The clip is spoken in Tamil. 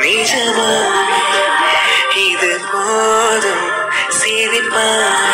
நிஜமா? இது போதும் சிரிப்பான்